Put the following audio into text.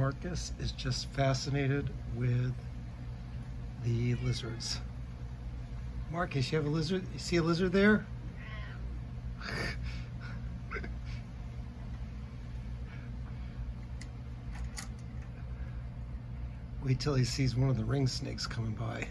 Marcus is just fascinated with the lizards. Marcus, you have a lizard? You see a lizard there? Wait till he sees one of the ring snakes coming by.